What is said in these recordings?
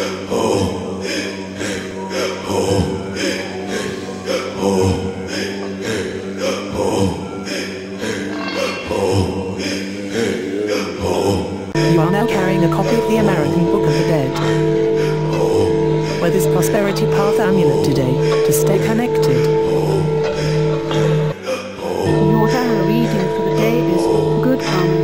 You are now carrying a copy of the American Book of the Dead. Wear this Prosperity Path amulet today to stay connected. Your reading for the day is Good.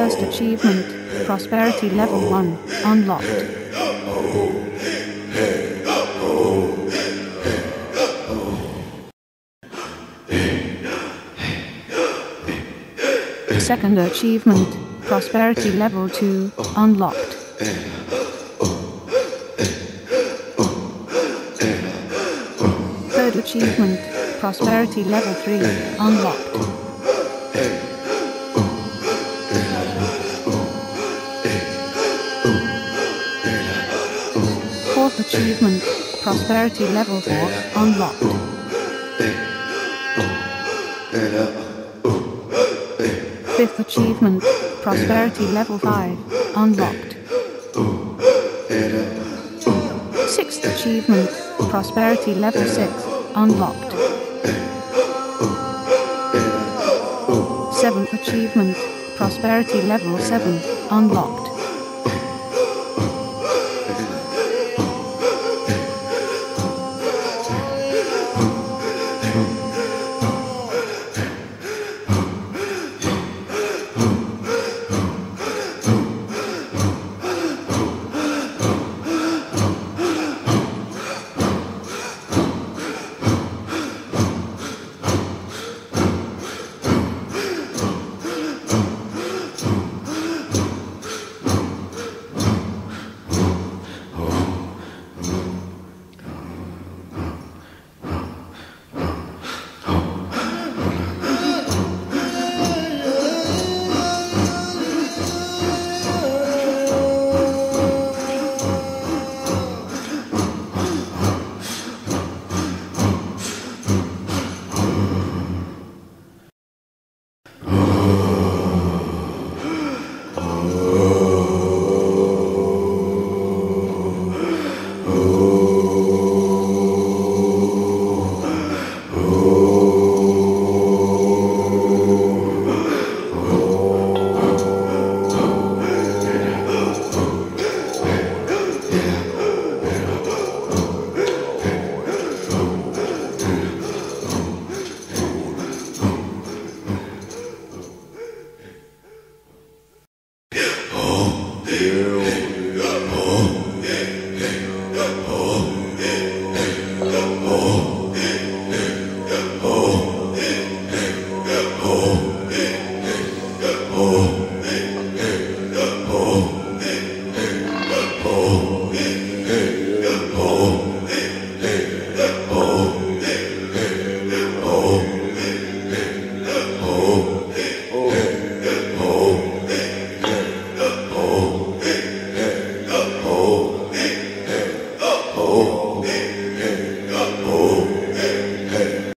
First achievement, Prosperity Level 1, unlocked. Second achievement, Prosperity Level 2, unlocked. Third achievement, Prosperity Level 3, unlocked. Fourth achievement, Prosperity Level 4, unlocked. Fifth achievement, Prosperity Level 5, unlocked. Sixth achievement, Prosperity Level 6, unlocked. Seventh achievement, Prosperity Level 7, unlocked. Oh.